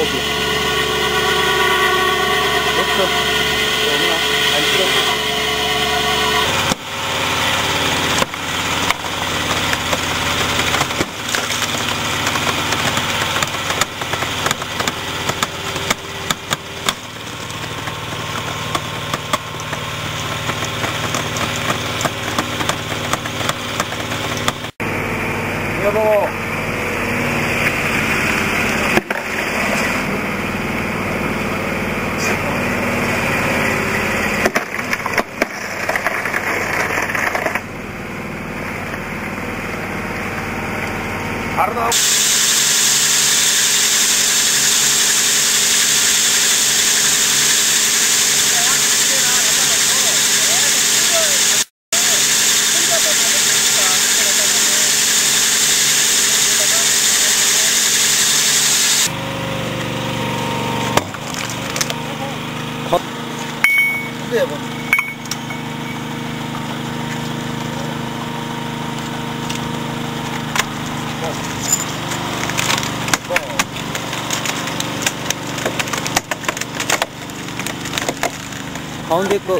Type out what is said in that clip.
Kurbel. Jetzt so, ein Stück. Bravo! 体对不？가운데 거